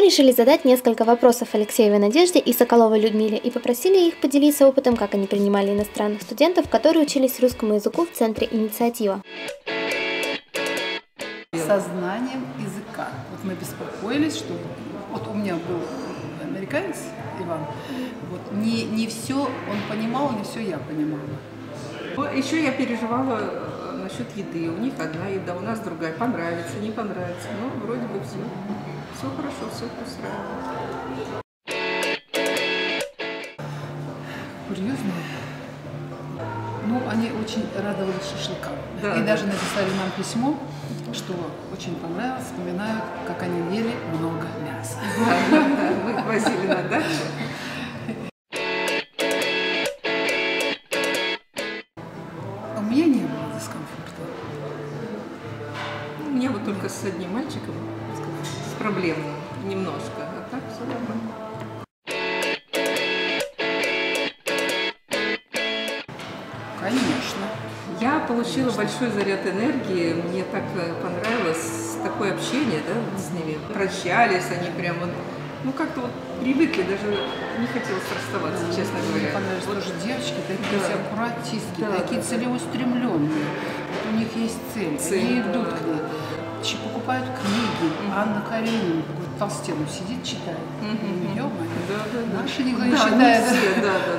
Мы решили задать несколько вопросов Алексеевой Надежде и Соколовой Людмиле и попросили их поделиться опытом, как они принимали иностранных студентов, которые учились русскому языку в Центре «Инициатива». Сознанием языка. Вот мы беспокоились, что вот у меня был американец Иван, вот не, не все он понимал, не все я понимала. Еще я переживала насчет еды. У них одна еда, у нас другая. Понравится, не понравится. Но вроде бы все, все хорошо, все устраивает. Курьезные. Ну, они очень радовались шашлыкам. Да, И да. даже написали нам письмо, что очень понравилось, вспоминают, как они ели много мяса. Мы их возили на дачу. Меня вот только с одним мальчиком с проблемным немножко. А так все нормально. Конечно. Я получила большой заряд энергии, мне так э, понравилось такое общение, да, вот с ними. Прощались они прям вот, ну как-то вот привыкли, даже не хотелось расставаться, честно Мне говоря. понравились Вот тоже девочки, такие Да. все аккуратистки, Да, такие да. целеустремленные. Вот у них есть цель, Цель, они да, идут да, к ней. Покупают книги. Анна Каренина, вот толстену сидит, читает. Да, да. Наши никто не читает.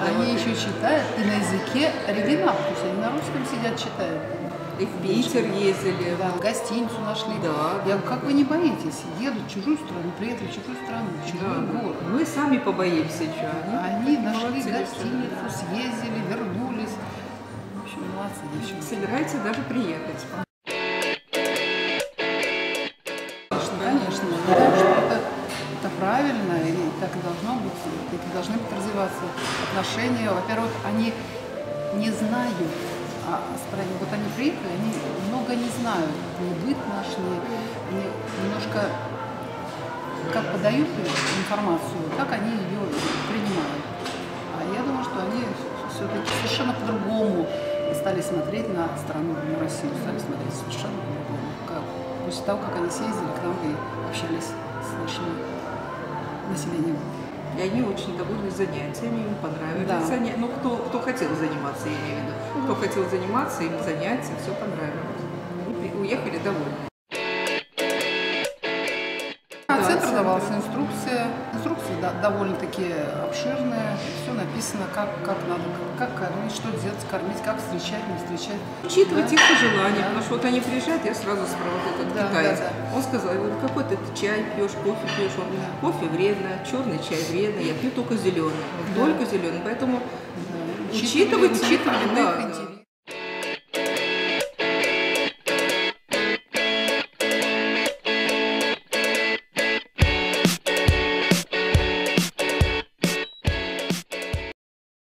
Они еще читают и на языке оригинал. То есть они на русском сидят, читают. И в Питер ездили. Да, гостиницу нашли. Да, Я как вы не боитесь? Едут в чужую страну, приехали в чужую страну, в чужой Да. город. Мы сами побоимся, что Они нашли молодцы гостиницу, съездили, вернулись. В общем, молодцы. Собирается даже приехать. Конечно, считаю, что это, это правильно, и так и должно быть. и должны развиваться отношения. Во-первых, они не знают, а справедливо, вот они приехали, они много не знают. Не быт наш, не, они немножко как подают информацию, так они ее принимают. А я думаю, что они все-таки совершенно по-другому стали смотреть на страну, на Россию, стали смотреть совершенно по-другому. После того, как они съездили к нам и общались с нашим населением. И они очень довольны занятиями, им понравились Да. занятия. Ну, кто, кто хотел заниматься, я имею в виду. Кто хотел заниматься, им занятия, все понравилось. И уехали довольны. Давалась инструкция. Инструкция да, довольно-таки обширная. Все написано, как, как надо, как кормить, что делать, кормить, как встречать, не встречать. Учитывать Да. их пожелания, Да. потому что вот они приезжают, я сразу спрашиваю, вот этот Да, китаец. да, да. Он сказал, говорю, какой ты чай пьешь, кофе пьешь? Он, Да. кофе вредно, черный чай вредно, я пью только зеленый. Да. Только зеленый. Поэтому Да. учитывать, учитывали мы да, да.